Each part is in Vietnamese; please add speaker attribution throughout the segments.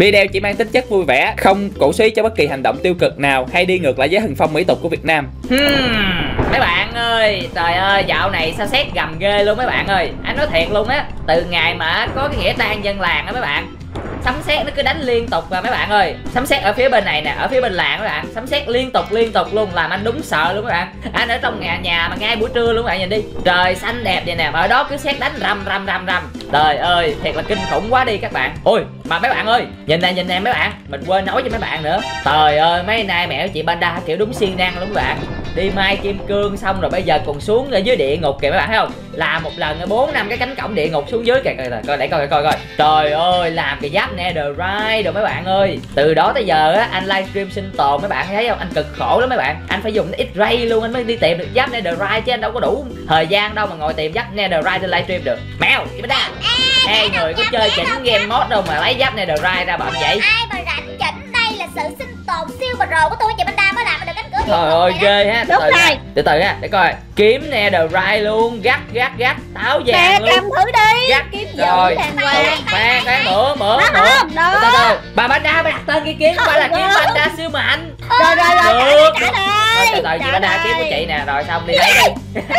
Speaker 1: Video chỉ mang tính chất vui vẻ, không cổ suý cho bất kỳ hành động tiêu cực nào hay đi ngược lại với hình phong mỹ tục của Việt Nam.
Speaker 2: Hmm, mấy bạn ơi, trời ơi, dạo này sao xét gầm ghê luôn mấy bạn ơi. Anh nói thiệt luôn á, từ ngày mà có cái nghĩa tan dân làng á mấy bạn. Sấm sét nó cứ đánh liên tục và mấy bạn ơi. Sấm sét ở phía bên này nè ở phía bên làng các bạn. Sấm sét liên tục liên tục luôn làm anh đúng sợ luôn các bạn. Anh ở trong nhà nhà mà ngay buổi trưa luôn các bạn nhìn đi. Trời xanh đẹp vậy nè mà ở đó cứ sét đánh rầm rầm rầm rầm. Trời ơi thiệt là kinh khủng quá đi các bạn. Ôi mà mấy bạn ơi, nhìn này nhìn này mấy bạn. Mình quên nói cho mấy bạn nữa. Trời ơi, mấy nay mẹ chị Banda kiểu đúng siêng năng luôn các bạn. Đi mai kim cương xong rồi bây giờ còn xuống ở dưới địa ngục kìa mấy bạn, thấy không? Làm một lần bốn năm cái cánh cổng địa ngục xuống dưới. Kìa coi coi để coi coi coi. Trời ơi, làm cái giáp netherite rồi mấy bạn ơi. Từ đó tới giờ á, anh livestream sinh tồn mấy bạn, thấy không? Anh cực khổ lắm mấy bạn. Anh phải dùng ít ray luôn, anh mới đi tìm được giáp netherite chứ anh đâu có đủ thời gian đâu mà ngồi tìm giáp netherite trên livestream được. Mèo, chị bánh hai người có chơi chỉnh game mod đâu mà lấy giáp netherite ra bọn vậy?
Speaker 3: Ai mà rảnh chỉnh đây là sự sinh tồn siêu bờ rồ của tôi chị bánh đa mới làm được cánh cửa
Speaker 1: trời ơi ghê ha. Từ
Speaker 3: Đúng
Speaker 1: từ
Speaker 3: rồi.
Speaker 1: từ từ ha để coi. Kiếm netherite luôn. Gắt gắt gắt. Táo
Speaker 3: nè
Speaker 1: vàng luôn.
Speaker 3: cầm thử đi.
Speaker 1: Gắt.
Speaker 3: kiếm
Speaker 1: Rồi. khoan khoan mượn mượn
Speaker 3: Đó,
Speaker 1: mượn
Speaker 3: không, đó.
Speaker 1: từ từ bà Banda bà đặt tên cái kiếm. Phải là kiếm. Banda siêu mạnh
Speaker 3: rồi rồi rồi
Speaker 1: Được,
Speaker 3: trả
Speaker 1: được.
Speaker 3: đây
Speaker 1: Thôi từ từ chị
Speaker 3: đây.
Speaker 1: kiếm của chị nè. Rồi xong đi lấy đi.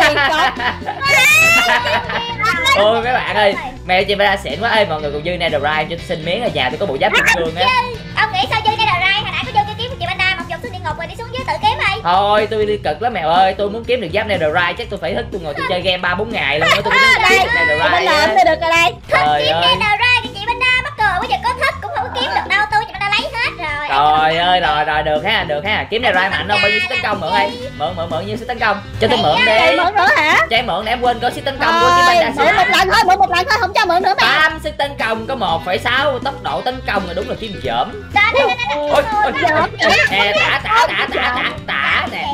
Speaker 1: ôi mấy bạn ơi mẹ chị Banda xịn quá. Ơi mọi người còn dư netherite cho xin miếng ở nhà tôi có bộ giáp kim cương á.
Speaker 3: ông nghĩ sao dư rai hồi nãy có vô cái kiếm của chị Banda một dòng xuống địa ngục rồi đi xuống dưới tự kiếm đi.
Speaker 1: Thôi tôi đi cực lắm mèo ơi. Tôi muốn kiếm được giáp netherite chắc tôi phải thức tôi ngồi tôi chơi game ba bốn ngày luôn á. Tôi mới
Speaker 3: À,
Speaker 1: kiếm
Speaker 3: đây.
Speaker 1: được netherite
Speaker 3: được rồi đây kiếm
Speaker 1: ơi. Trời ơi rồi rồi được ha được ha. Kiếm netherite mạnh không bao nhiêu sức tấn công mượn đi mượn mượn mượn nhiêu sức tấn công. Cho tôi mượn đi.
Speaker 3: mượn nữa hả?
Speaker 1: Cho em mượn để em quên có sức tấn công của Banda siêu
Speaker 3: mượn một lần thôi mượn một lần thôi không cho mượn nữa mẹ.
Speaker 1: Tám sức tấn công có 1,6 tốc độ tấn công là đúng là kim
Speaker 3: đó đó đó đó
Speaker 1: ôi nè tả tả tả tả tả nè.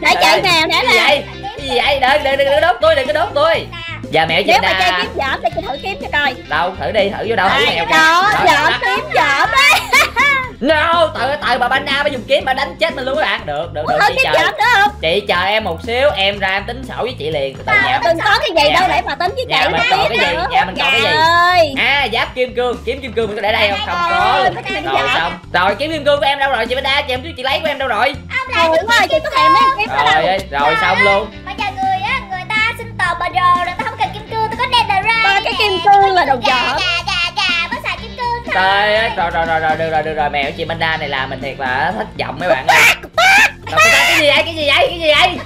Speaker 3: Để chị nè để nè
Speaker 1: gì vậy? Đừng đừng đừng đốt tôi đừng có đốt tôi giờ mẹ chị
Speaker 3: nếu mà chơi kiếm dởm thì chị thử kiếm cho coi.
Speaker 1: Đâu thử đi thử vô đâu. Thử mèo kìa
Speaker 3: đó dởm kiếm dởm đấy.
Speaker 1: No từ từ bà banda bà dùng kiếm bà đánh chết mình luôn các bạn. Được được được chị chờ.
Speaker 3: dởm nữa không
Speaker 1: chị chờ em một xíu em ra em tính sổ với chị liền. Từ từ nhà
Speaker 3: đừng có cái gì
Speaker 1: Dạ.
Speaker 3: đâu để mà tính với
Speaker 1: Dạ,
Speaker 3: chị
Speaker 1: mình
Speaker 3: nó
Speaker 1: còn cái gì? Dạ, mình còn cái gì?
Speaker 3: ơi.
Speaker 1: À giáp kim cương kiếm kim cương mình có để đây không? Không có.
Speaker 3: rồi,
Speaker 1: rồi xong. Rồi kiếm kim cương của em đâu rồi chị banda chị em chứ chị lấy của em đâu rồi.
Speaker 3: Thôi đúng rồi chị có thèm mấy kiếm
Speaker 1: rồi
Speaker 3: đâu.
Speaker 1: Ơi, rồi xong luôn.
Speaker 3: Mà chờ người á người ta sinh tồn bà rồ rồi
Speaker 2: cái kim cương là
Speaker 3: cương thôi
Speaker 1: trời ơi rồi rồi rồi rồi được rồi được rồi mèo chị banda này làm mình thiệt là thất vọng mấy bạn ơi. Rồi cái cái gì vậy? Cái gì vậy? Cái gì vậy?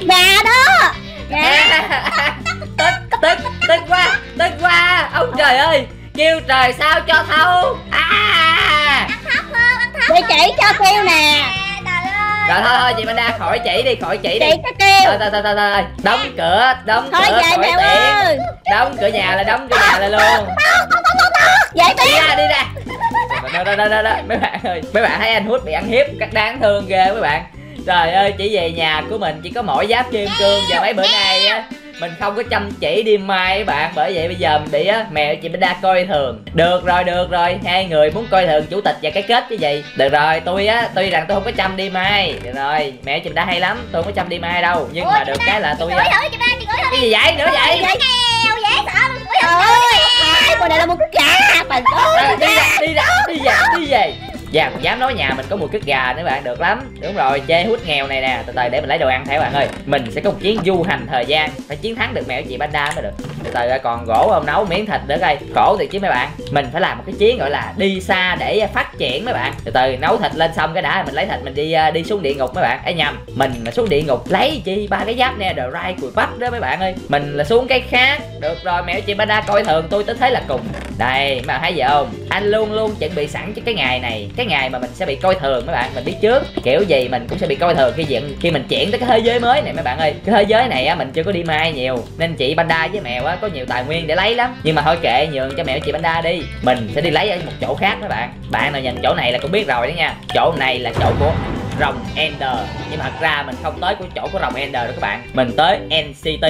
Speaker 3: Gà đó. Gà
Speaker 1: tức tức tức quá tức quá. Ông trời ơi kêu trời sao cho thấu? À.
Speaker 3: Thấp không? Ăn thấp
Speaker 2: Để chỉ cho kêu nè
Speaker 1: rồi thôi thôi chị banda khỏi chỉ đi khỏi chỉ đi.
Speaker 2: Chị có kêu.
Speaker 1: Thôi thôi thôi thôi thôi. Đóng cửa đóng
Speaker 2: Thôi
Speaker 1: cửa khỏi
Speaker 2: mèo ơi.
Speaker 1: Đóng cửa nhà là đóng cửa nhà là luôn.
Speaker 2: Vậy
Speaker 1: đi
Speaker 2: đi
Speaker 1: ra đi ra. Đó, đó, đó, đó, đó. mấy bạn ơi mấy bạn thấy anh hút bị ăn hiếp cách đáng thương ghê mấy bạn. Trời ơi chỉ về nhà của mình chỉ có mỗi giáp kim cương. Và mấy bữa nay á mình không có chăm chỉ đi mai các bạn bởi vậy bây giờ mình bị á mẹ chị Benda coi thường. Được rồi được rồi hai người muốn coi thường chủ tịch và cái kết cái gì? Được rồi tôi á tuy rằng tôi không có chăm đi mai. Được rồi mẹ chị Benda hay lắm tôi không có chăm đi mai đâu. Nhưng mà được cái là tôi
Speaker 3: ngửi thử chị ba chị ngửi thử
Speaker 1: cái gì vậy nữa vậy?
Speaker 3: nghèo dễ sợ luôn ngửi thử
Speaker 2: Ơi mà này là một Bạn ơi
Speaker 1: À, đi ra đi ra đi về đi về Dạ yeah, dám nói nhà mình có mùi cứt gà nữa bạn được lắm. Đúng rồi chê hút nghèo này nè. Từ từ để mình lấy đồ ăn theo bạn ơi. Mình sẽ có một chuyến du hành thời gian. Phải chiến thắng được mẹ chị Banda mới được. Từ từ còn gỗ không nấu miếng thịt nữa coi. Khổ thì chứ mấy bạn. Mình phải làm một cái chuyến gọi là đi xa để phát triển mấy bạn. Từ từ nấu thịt lên xong cái đã Mình lấy thịt mình đi ờ, đi xuống địa ngục mấy bạn. Ấy nhầm Mình mà xuống địa ngục lấy chi ba cái giáp nè The Rai cùi bắp đó mấy bạn ơi. Mình là xuống cái khác. Được rồi mẹ chị Banda coi thường tôi tới thế là cùng đây mấy bạn thấy gì không? Anh luôn luôn chuẩn bị sẵn cho cái ngày này. Cái ngày mà mình sẽ bị coi thường mấy bạn, mình biết trước. Kiểu gì mình cũng sẽ bị coi thường khi diện khi mình chuyển tới cái thế giới mới này mấy bạn ơi. Cái thế giới này á, mình chưa có đi mai nhiều, nên chị Banda với mèo á, có nhiều tài nguyên để lấy lắm. Nhưng mà thôi kệ, nhường cho mèo chị Banda đi. Mình sẽ đi lấy ở một chỗ khác mấy bạn. Bạn nào nhìn chỗ này là cũng biết rồi đó nha. Chỗ này là chỗ của rồng Ender. Nhưng mà thật ra mình không tới của chỗ của rồng Ender đâu các bạn. Mình tới NCT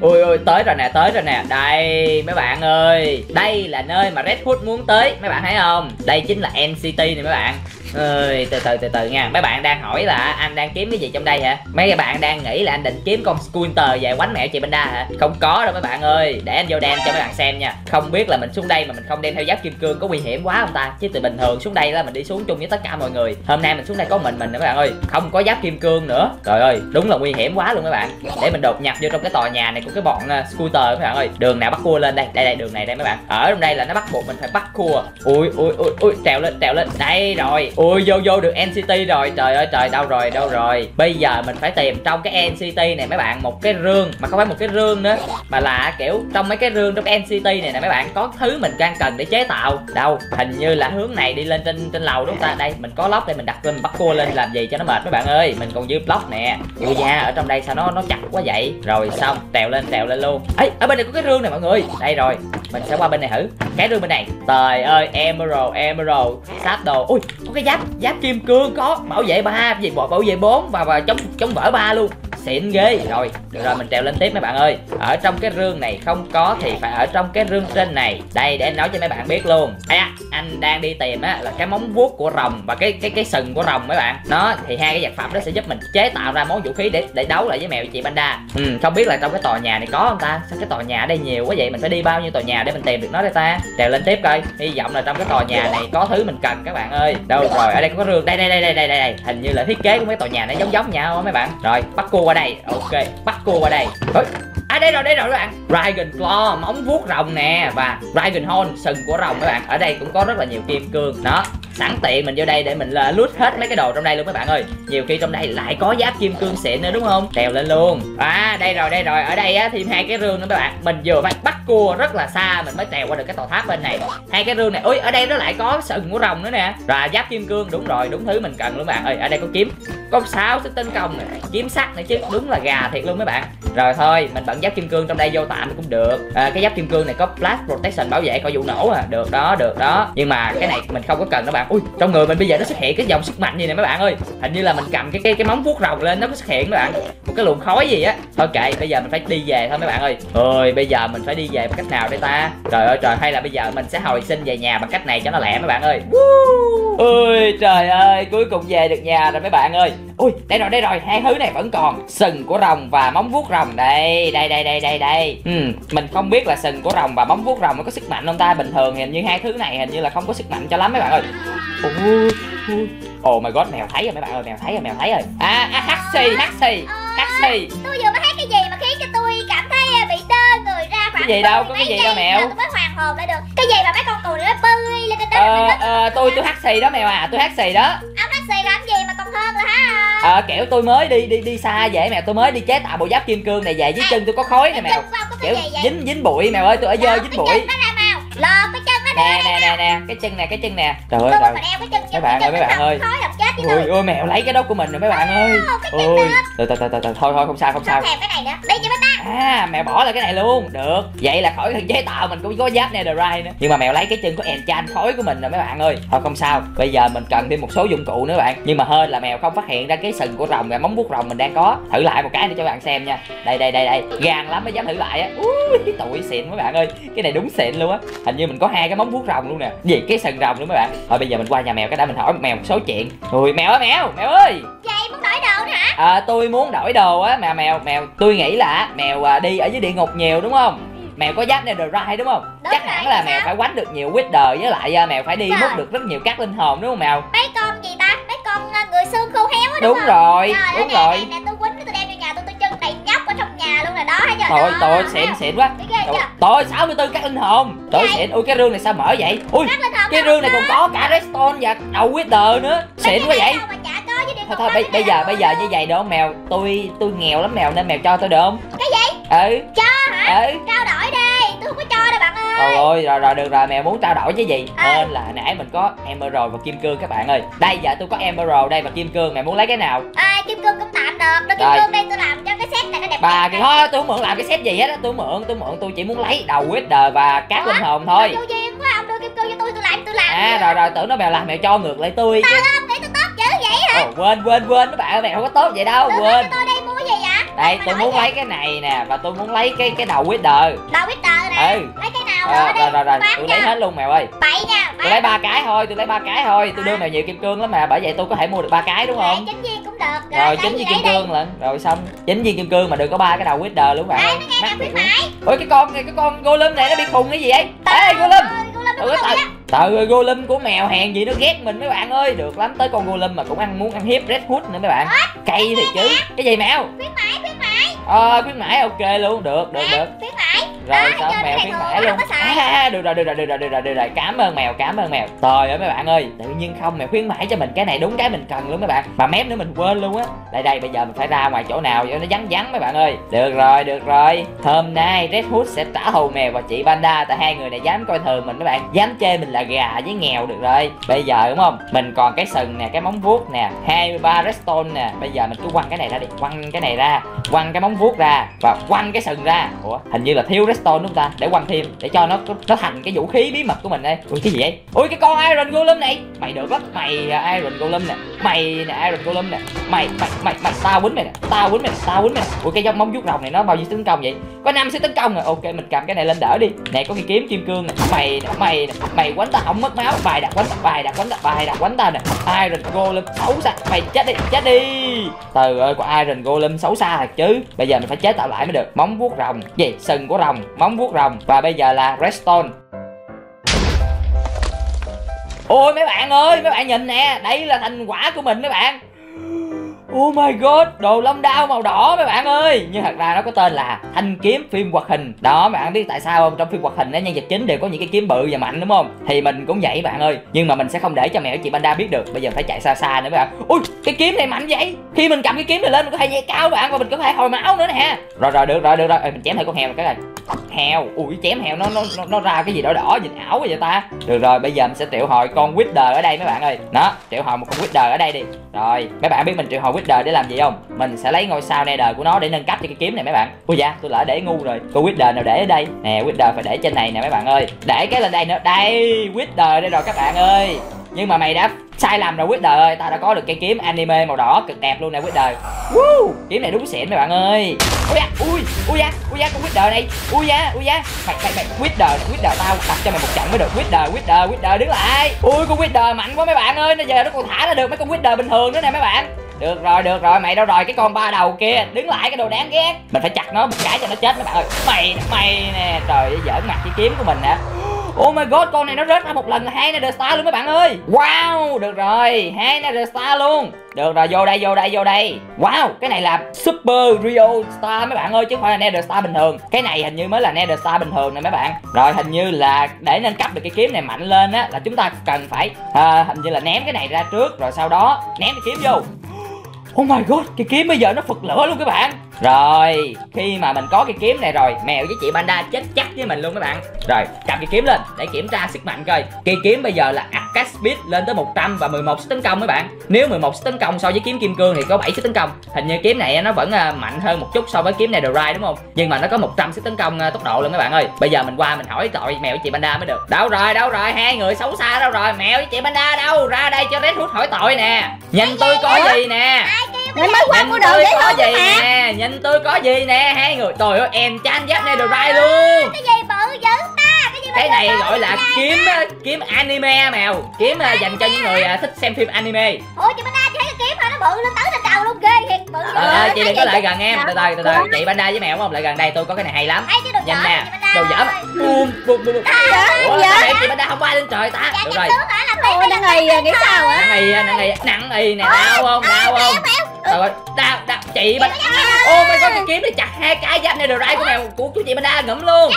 Speaker 1: ui ui tới rồi nè, tới rồi nè. Đây, mấy bạn ơi. Đây là nơi mà Red Hood muốn tới. Mấy bạn thấy không? Đây chính là NCT này mấy bạn ơi từ từ từ từ nha. Mấy bạn đang hỏi là anh đang kiếm cái gì trong đây hả? Mấy bạn đang nghĩ là anh định kiếm con scooter về quánh mẹ chị Benda hả? Không có đâu mấy bạn ơi. Để anh vô đen cho mấy bạn xem nha. Không biết là mình xuống đây mà mình không đem theo giáp kim cương có nguy hiểm quá không ta? Chứ từ bình thường xuống đây là mình đi xuống chung với tất cả mọi người. Hôm nay mình xuống đây có mình mình nè mấy bạn ơi. Không có giáp kim cương nữa. Trời ơi đúng là nguy hiểm quá luôn mấy bạn. Để mình đột nhập vô trong cái tòa nhà này của cái bọn à, uh, scooter mấy bạn ơi. Đường nào bắt cua lên đây? Đây đây đường này đây mấy bạn. Ở trong đây là nó bắt buộc mình phải bắt cua. Ui ui ui ui trèo lên trèo lên. Đây rồi. Ui vô vô, được nct rồi. Trời ơi, trời, đâu rồi đâu rồi. Bây giờ mình phải tìm trong cái nct này mấy bạn, một cái rương. Mà không phải một cái rương nữa, mà là kiểu trong mấy cái rương trong nct này nè mấy bạn, có thứ mình đang cần để chế tạo. Đâu, hình như là hướng này đi lên trên trên lầu đúng không ta? Đây, mình có lóc đây, mình đặt lên mình bắt cua lên làm gì cho nó mệt mấy bạn ơi. Mình còn dư block nè. Ui da, ở trong đây sao nó nó chặt quá vậy? Rồi xong trèo lên trèo lên luôn. Ấy ở bên này có cái rương này mọi người. Đây rồi mình sẽ qua bên này thử. Cái rương bên này. Trời ơi, emerald emerald sát đồ. Ui, có cái giáp giáp kim cương có. Bảo vệ ba gì? Bảo vệ bốn và và chống chống vỡ ba luôn xịn ghê. Rồi được rồi mình trèo lên tiếp mấy bạn ơi. Ở trong cái rương này không có thì phải ở trong cái rương trên này. Đây để anh nói cho mấy bạn biết luôn. À, anh đang đi tìm á là cái móng vuốt của rồng và cái cái cái sừng của rồng mấy bạn. Nó thì hai cái vật phẩm đó sẽ giúp mình chế tạo ra món vũ khí để để đấu lại với mèo chị panda. Ừ, không biết là trong cái tòa nhà này có không ta? Sao cái tòa nhà ở đây nhiều quá vậy? Mình phải đi bao nhiêu tòa nhà để mình tìm được nó đây ta? Trèo lên tiếp coi. Hy vọng là trong cái tòa nhà này có thứ mình cần các bạn ơi. Đâu rồi ở đây có rương. Đây đây đây đây đây đây hình như là thiết kế của mấy tòa nhà nó giống giống nhau mấy bạn. Rồi bắt cua qua đây. Ok bắt cua qua đây. Ôi, À đây rồi đây rồi các bạn? Dragon Claw móng vuốt rồng nè Và Dragon Horn sừng của rồng các bạn. Ở đây cũng có rất là nhiều kim cương. Đó sẵn tiện mình vô đây để mình à, lút hết mấy cái đồ trong đây luôn mấy bạn ơi. Nhiều khi trong đây lại có giáp kim cương xịn nữa đúng không? Trèo lên luôn. À đây rồi đây rồi. Ở đây á thêm hai cái rương nữa các bạn. Mình vừa phải bắt cua rất là xa mình mới trèo qua được cái tòa tháp bên này. Hai cái rương này ui ở đây nó lại có sừng của rồng nữa nè. Rồi giáp kim cương đúng rồi đúng thứ mình cần luôn bạn ơi. Ở đây có kiếm có sáu sức tấn công này kiếm sắt nữa chứ đúng là gà thiệt luôn mấy bạn. Rồi thôi mình bận giáp kim cương trong đây vô tạm cũng được. À, cái giáp kim cương này có blast protection bảo vệ coi vụ nổ à. Được đó được đó. Nhưng mà cái này mình không có cần đó bạn ui, trong người mình bây giờ nó xuất hiện cái dòng sức mạnh gì nè mấy bạn ơi. Hình như là mình cầm cái cái cái móng vuốt rồng lên nó có xuất hiện mấy bạn. Một cái luồng khói gì á. Thôi kệ, bây giờ mình phải đi về thôi mấy bạn ơi. Ơi bây giờ mình phải đi về bằng cách nào đây ta? Trời ơi, trời, hay là bây giờ mình sẽ hồi sinh về nhà bằng cách này cho nó lẹ mấy bạn ơi. Ôi, trời ơi, cuối cùng về được nhà rồi mấy bạn ơi ui đây rồi đây rồi. Hai thứ này vẫn còn. Sừng của rồng và móng vuốt rồng. Đây đây đây đây đây đây. Ừ, mình không biết là sừng của rồng và móng vuốt rồng nó có sức mạnh không ta. Bình thường hình như hai thứ này hình như là không có sức mạnh cho lắm mấy bạn ơi. Oh my god mèo thấy rồi mấy bạn ơi mèo thấy rồi mèo thấy rồi. À, à haxi haxi haxi.
Speaker 3: Tôi vừa mới thấy cái gì mà khiến cho tôi cảm thấy à, bị đơ người ra khoảng
Speaker 1: cái gì đâu có cái gì đâu mèo.
Speaker 3: tôi mới hoàn hồn lại được. Cái gì mà mấy con cừu nó bơi lên trên đó
Speaker 1: ờ, ờ tôi tôi haxi đó mèo à tôi haxi đó.
Speaker 3: Ông taxi làm gì mà còn hơn rồi hả
Speaker 1: ờ kiểu tôi mới đi đi đi xa vậy mèo tôi mới đi chế tạo bộ giáp kim cương này về dưới chân tôi có khói nè mèo. kiểu dính dính bụi mèo ơi tôi ở dơ dính bụi.
Speaker 3: lột cái chân nó
Speaker 1: nè nè nè nè cái chân nè cái chân nè. Trời ơi trời. mấy bạn ơi mấy bạn ơi. ôi ôi mèo lấy cái đó của mình rồi mấy bạn ơi. ôi từ từ từ từ thôi thôi không sao không sao.
Speaker 3: cái này nữa
Speaker 1: à mèo bỏ là cái này luôn. Được. Vậy là khỏi cần chế tạo, mình cũng có giáp netherite nữa nhưng mà mèo lấy cái chân của enchant khói của mình rồi mấy bạn ơi. Thôi không sao. Bây giờ mình cần thêm một số dụng cụ nữa, bạn. Nhưng mà hên là mèo không phát hiện ra cái sừng của rồng và móng vuốt rồng mình đang có. Thử lại một cái để cho bạn xem nha. Đây đây đây đây. Gan lắm mới dám thử lại á. Ui tụi xịn mấy bạn ơi. Cái này đúng xịn luôn á. Hình như mình có hai cái móng vuốt rồng luôn nè. Gì, cái sừng rồng nữa, mấy bạn. Thôi bây giờ mình qua nhà mèo cái đã, mình hỏi mèo một số chuyện. Ui, mèo ơi, mèo mèo ơi.
Speaker 3: Vậy muốn đổi đồ hả
Speaker 1: à, tôi muốn đổi đồ á. Mà mèo mèo tôi nghĩ là mèo à, đi ở dưới địa ngục nhiều đúng không? Mèo có giáp netherite đúng không?
Speaker 3: Đúng
Speaker 1: chắc hẳn là
Speaker 3: sao?
Speaker 1: mèo phải quánh được nhiều wither với lại à, mèo phải đi múc được rất nhiều các linh hồn đúng không mèo?
Speaker 3: Mấy con gì ta? Mấy con à, người xương khô héo đúng,
Speaker 1: đúng
Speaker 3: không?
Speaker 1: rồi
Speaker 3: Trời
Speaker 1: đúng
Speaker 3: ơi,
Speaker 1: rồi.
Speaker 3: nè, nè, nè, tôi quýnh tôi đem vô nhà tôi tôi chân đầy nhóc ở trong nhà luôn rồi đó thấy chưa?
Speaker 1: Trời tôi
Speaker 3: thấy
Speaker 1: xịn xịn quá.
Speaker 3: Thấy ghê
Speaker 1: Trời
Speaker 3: chưa?
Speaker 1: tôi 64 các linh hồn. Trời
Speaker 3: Vậy?
Speaker 1: xịn. Ui cái rương này sao mở vậy? Ui cái rương này còn có cả redstone và đầu wither nữa. Xịn quá vậy Thôi thôi bây, bây giờ bây giờ như vậy được không? Mèo Tôi tôi nghèo lắm mèo nên mèo cho tôi được không?
Speaker 3: Cái gì?
Speaker 1: Ừ.
Speaker 3: Cho hả?
Speaker 1: Ừ.
Speaker 3: Trao đổi đi. Tôi không có cho đâu bạn ơi.
Speaker 1: Ôi ôi rồi rồi được rồi mèo muốn trao đổi với gì?
Speaker 3: À.
Speaker 1: Nên là nãy mình có emerald và kim cương các bạn ơi. Đây giờ tôi có emerald đây và kim cương Mẹ muốn lấy cái nào?
Speaker 3: À, kim cương cũng tạm được. Đâu kim
Speaker 1: Rồi.
Speaker 3: cương đây tôi làm cho cái set này nó đẹp
Speaker 1: Bà kìa
Speaker 3: nè.
Speaker 1: thôi tôi không mượn làm cái set gì hết á Tôi mượn tôi mượn tôi chỉ muốn lấy đầu wither và các
Speaker 3: Ủa?
Speaker 1: linh hồn thôi.
Speaker 3: Vô duyên quá ông đưa kim cương cho tôi tôi làm tôi làm
Speaker 1: À rồi rồi tưởng nó mèo làm mèo cho ngược lại tôi
Speaker 3: sao không
Speaker 1: Ồ, quên quên quên các bạn mèo không có tốt vậy đâu
Speaker 3: Tưởng
Speaker 1: quên.
Speaker 3: tôi đây mua gì vậy?
Speaker 1: Đây tôi muốn lấy cái này nè và tôi muốn lấy cái cái đầu wither
Speaker 3: đầu biết tờ nè.
Speaker 1: Ừ.
Speaker 3: lấy cái nào
Speaker 1: Ờ, rồi rồi rồi
Speaker 3: bán
Speaker 1: tôi lấy hết luôn mèo ơi.
Speaker 3: Bậy nha
Speaker 1: tôi lấy ba cái thôi tôi lấy ba cái thôi. Tôi đưa mèo nhiều kim cương lắm mà bởi vậy tôi có thể mua được ba cái đúng không?
Speaker 3: chính viên cũng được.
Speaker 1: Rồi
Speaker 3: lấy
Speaker 1: chín
Speaker 3: gì
Speaker 1: viên kim
Speaker 3: đi.
Speaker 1: cương lận. Rồi xong chín viên kim cương mà được có ba cái đầu luôn bạn
Speaker 3: Ê,
Speaker 1: ơi.
Speaker 3: nó nghe
Speaker 1: Mắc
Speaker 3: nè
Speaker 1: thiệt luôn. ôi cái con này cái con golem này nó bị khùng cái gì vậy? Ê golem.
Speaker 3: Golem
Speaker 1: Trời golem của mèo hèn gì nó ghét mình mấy bạn ơi. Được lắm, tới con golem mà cũng ăn muốn ăn hiếp Red Hood nữa mấy bạn. Cây thì chứ. Cái gì mèo?
Speaker 3: khuyến mãi khuyến mãi.
Speaker 1: Ờ, khuyến mãi ok luôn, được, được, được.
Speaker 3: Khuyến mãi
Speaker 1: Rồi
Speaker 3: Đó,
Speaker 1: sao mèo khuyến mãi luôn. à, được rồi, được rồi, được rồi, được rồi, được rồi Cảm ơn mèo, cảm ơn mèo. Trời ơi mấy bạn ơi, tự nhiên không mèo khuyến mãi cho mình cái này đúng cái mình cần luôn mấy bạn. Mà mép nữa mình quên luôn á. Đây đây, bây giờ mình phải ra ngoài chỗ nào cho nó vắng vắng mấy bạn ơi. Được rồi, được rồi. Hôm nay Red Hood sẽ trả thù mèo và chị Panda Tại hai người này dám coi thường mình mấy bạn. Dám chê mình là gà với nghèo được rồi. Bây giờ đúng không, mình còn cái sừng nè, cái móng vuốt nè 23 redstone nè. Bây giờ mình cứ quăng cái này ra đi, quăng cái này ra Quăng cái móng vuốt ra Và quăng cái sừng ra. Ủa, hình như là thiếu redstone đúng ta? Để quăng thêm, để cho nó nó thành cái vũ khí bí mật của mình đây. Ui cái gì vậy? Ui cái con Iron Golem này. Mày được lắm, mày à, Iron Golem nè. Mày nè Iron Golem nè. Mày, mày, mày, mày, tao quýnh mày nè. Tao quýnh mày nè, tao quýnh mày nè. Ui cái dòng móng vuốt rồng này nó bao nhiêu tấn công vậy? Có năm sẽ tấn công rồi, ok mình cầm cái này lên đỡ đi. Nè có cái kiếm kim cương nè. Mày nè, mày nè, mày quánh tao không mất máu. Bài đặt quánh tao, bài đặt quánh tao, bài đặt quánh tao nè. Iron Golem xấu xa. Mày chết đi, chết đi. Trời ơi, có Iron Golem xấu xa thật chứ. Bây giờ mình phải chế tạo lại mới được. Móng vuốt rồng. Gì, sừng của rồng, móng vuốt rồng. Và bây giờ là redstone. Ôi mấy bạn ơi, mấy bạn nhìn nè. Đây là thành quả của mình mấy bạn. Oh my god, đồ lâm đao màu đỏ mấy bạn ơi. Nhưng thật ra nó có tên là thanh kiếm phim hoạt hình. Đó mấy bạn biết tại sao không? Trong phim hoạt hình á nhân vật chính đều có những cái kiếm bự và mạnh đúng không? Thì mình cũng vậy bạn ơi. Nhưng mà mình sẽ không để cho mẹ chị Panda biết được. Bây giờ phải chạy xa xa nữa mấy bạn. Ui cái kiếm này mạnh vậy. Khi mình cầm cái kiếm này lên mình có thể nhảy cao bạn Và mình có thể hồi máu nữa nè. Rồi rồi được rồi được rồi. Ê, Mình chém thử con heo một cái này heo. Ui chém heo nó nó nó, ra cái gì đỏ đỏ nhìn ảo quá vậy ta. Được rồi bây giờ mình sẽ triệu hồi con wither ở đây mấy bạn ơi. Nó, triệu hồi một con wither ở đây đi. Rồi mấy bạn biết mình triệu hồi wither để làm gì không? Mình sẽ lấy ngôi sao nether của nó để nâng cấp cho cái kiếm này mấy bạn. Ui dạ tôi lỡ để ngu rồi. Có wither nào để ở đây? Nè wither phải để trên này nè mấy bạn ơi. Để cái lên đây nữa. Đây wither đây rồi các bạn ơi. Nhưng mà mày đã sai lầm rồi Wither ơi. Tao đã có được cây kiếm anime màu đỏ cực đẹp luôn nè Wither Woo! kiếm này đúng xịn mấy bạn ơi. Ui da, ui ui da ui da, con Wither này. Ui da ui da. Mày mày mày Wither Wither tao đặt cho mày một trận mới được. Wither Wither Wither đứng lại. Ui, con Wither mạnh quá mấy bạn ơi. Bây giờ nó còn thả ra được mấy con Wither bình thường nữa nè mấy bạn được rồi được rồi mày đâu rồi cái con ba đầu kia. Đứng lại cái đồ đáng ghét. Mình phải chặt nó một cái cho nó chết mấy bạn ơi. Mày mày nè. Trời ơi giỡn mặt cái kiếm của mình hả? Oh my god, con này nó rớt ra một lần là hai Nether Star luôn mấy bạn ơi. Wow, được rồi, hai Nether Star luôn. Được rồi, vô đây, vô đây, vô đây. Wow, cái này là Super Rio Star mấy bạn ơi Chứ không phải là Nether Star bình thường. Cái này hình như mới là Nether Star bình thường nè mấy bạn. Rồi hình như là để nâng cấp được cái kiếm này mạnh lên á Là chúng ta cần phải à, Hình như là ném cái này ra trước Rồi sau đó ném cái kiếm vô. Oh my god, cái kiếm bây giờ nó phật lửa luôn các bạn. Rồi, khi mà mình có cái kiếm này rồi Mèo với chị Panda chết chắc với mình luôn các bạn. Rồi, cầm cái kiếm lên để kiểm tra sức mạnh coi. Cây kiếm bây giờ là attack speed lên tới 100 và 11 sức tấn công các bạn. Nếu 11 sức tấn công so với kiếm kim cương thì có 7 sức tấn công. Hình như kiếm này nó vẫn à, mạnh hơn một chút so với kiếm này Netherite đúng không? Nhưng mà nó có 100 sức tấn công à, tốc độ luôn các bạn ơi. Bây giờ mình qua mình hỏi tội mèo với chị Panda mới được. Đâu rồi, đâu rồi, hai người xấu xa đâu rồi? Mèo với chị Panda đâu, ra đây cho Red Hood hỏi tội nè. Nhìn tôi có gì nè
Speaker 3: Mày mới qua đồ
Speaker 1: tôi
Speaker 3: dễ
Speaker 1: có
Speaker 3: thương
Speaker 1: gì nè Nhìn tôi có gì nè Hai người Trời ơi em chan giáp Netherite luôn.
Speaker 3: Cái gì bự dữ ta? Cái gì
Speaker 1: Cái này gọi là kiếm kiếm anime mèo Kiếm à, dành cho những người à, thích xem phim anime.
Speaker 3: Ủa chị Panda chị thấy cái kiếm mà nó bự lên tới trên đầu luôn ghê thiệt Bự dữ
Speaker 1: Ờ chị đừng có lại gần em Từ từ từ từ.
Speaker 3: Ủa?
Speaker 1: Chị Panda với mèo không? Lại gần đây tôi có cái này hay lắm. Nhìn
Speaker 3: dở
Speaker 1: nè. Đồ dở mà bum, bum.
Speaker 3: Dở,
Speaker 1: Ủa này chị Panda không bay lên trời ta.
Speaker 3: Dạ
Speaker 1: Được rồi.
Speaker 4: Ôi đang nghi nghĩ sao á
Speaker 1: Nặng y nặng y nặng y nè đau không? đau không Trời ơi đau đau chị Panda Ô mày có cái kiếm để chặt hai cái giáp này của mèo của chú chị Panda ngẫm luôn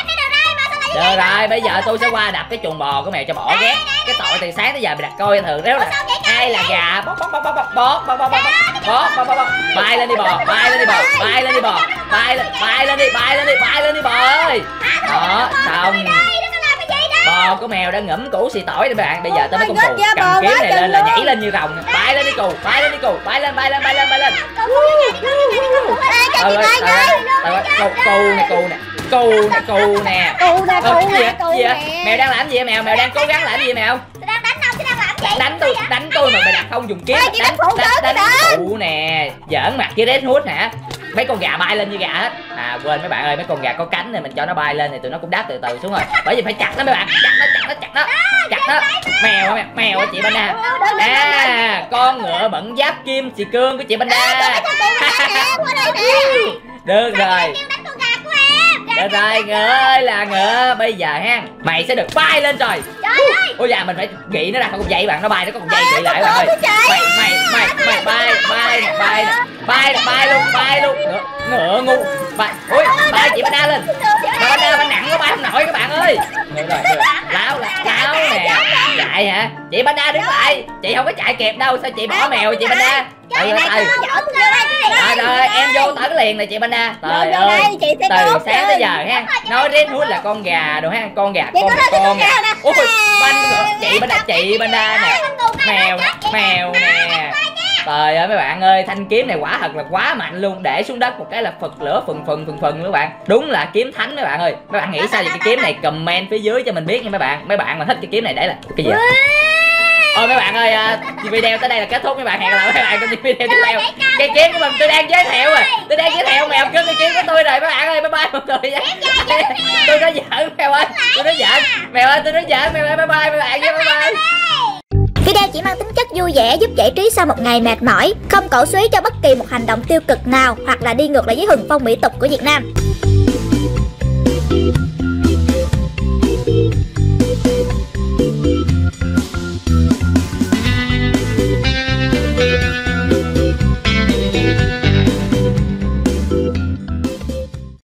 Speaker 1: được rồi, bây giờ tôi sẽ qua đập cái chuồng bò của mèo cho bỏ ghét Cái tội từ sáng tới giờ mày đặt coi thường réo là Ai là gà bóp bóp bóp bóp bóp bóp bóp bóp bóp bóp bóp bóp Bay lên đi bò, bay lên đi bò, bay lên đi bò Bay lên, bay lên đi, bay lên đi, bay lên đi bò ơi Đó, xong Bò của mèo đã ngẫm củ xì tỏi đây bạn. Bây giờ tới mấy con cù cầm kiếm này lên là nhảy lên như rồng Bay lên đi cù, bay lên đi cù, bay lên, bay lên, bay lên, bay lên. Ơi, trời ơi, trời ơi, cù, cù nè, cù nè Cù nè, cù nè.
Speaker 4: Cụ nè,
Speaker 1: Ờ,
Speaker 4: cụ
Speaker 1: gì
Speaker 4: nè, cụ nè
Speaker 1: Mèo đang làm gì mèo? Mèo đang cố gắng làm gì mèo?
Speaker 3: Đang đánh tôi đang
Speaker 1: Đánh tôi, mà mày đặt không dùng kiếm. Đánh
Speaker 4: đánh
Speaker 1: đánh phụ nè. Giỡn mặt với Red Hood hả? Mấy con gà bay lên như gà hết. À quên mấy bạn ơi mấy con gà có cánh này mình cho nó bay lên thì tụi nó cũng đáp từ từ xuống rồi. Bởi vì phải chặt nó mấy bạn. Chặt nó chặt nó chặt nó. Chặt nó. Mèo mèo mèo chị Banda. À con ngựa bận giáp kim xì cương của chị Banda.
Speaker 3: Nè.
Speaker 1: Được rồi được rồi ngựa ơi là ngựa bây giờ ha mày sẽ được bay lên rồi
Speaker 3: trời ơi.
Speaker 1: Ôi dạ mình phải nghĩ nó ra con dây bạn nó bay nó con dây chị lại bạn ơi.
Speaker 3: trời.
Speaker 1: mày mày mày mày bay bay nè bay nè bay nè bay luôn bay luôn. Ngựa, ngu. Bay ui bay chị Banda lên. mà Banda bay nặng quá bay không nổi các bạn ơi. Được rồi láo láo nè. Chạy hả? Chị Banda đứng lại. Chị không có chạy kịp đâu sao chị bỏ mèo chị Banda từ
Speaker 3: trời này vô đây này
Speaker 1: rồi rồi em vô tới liền nè chị Banda trời ơi từ sáng tới giờ ha nói Red Hood là con gà đồ ha con gà con con
Speaker 3: nè.
Speaker 1: ui banh chị Banda chị Banda nè. Mèo mèo nè. Trời ơi mấy bạn ơi thanh kiếm này quả thật là quá mạnh luôn. Để xuống đất một cái là phật lửa phừng phừng phừng phừng mấy bạn. Đúng là kiếm thánh mấy bạn ơi. Mấy bạn nghĩ sao về cái kiếm này comment phía dưới cho mình biết nha mấy bạn. Mấy bạn mà thích cái kiếm này đấy là cái gì Ôi mấy bạn ơi, à, video tới đây là kết thúc mấy bạn hẹn gặp lại mấy bạn trong những video tiếp theo. Cây kiếm của mình tôi đang giới thiệu rồi. Tôi đang giới thiệu mèo cưng cây kiếm của tôi rồi mấy bạn ơi. Bye bye mọi người nha. Tôi nói giỡn mèo ơi. Tôi nói giỡn. Mèo ơi, tôi nói giỡn mèo ơi. Bye bye mấy bạn nha. Bye bye.
Speaker 3: Video chỉ mang tính chất vui vẻ giúp giải trí sau một ngày mệt mỏi, không cổ suý cho bất kỳ một hành động tiêu cực nào hoặc là đi ngược lại với hừng phong mỹ tục của Việt Nam.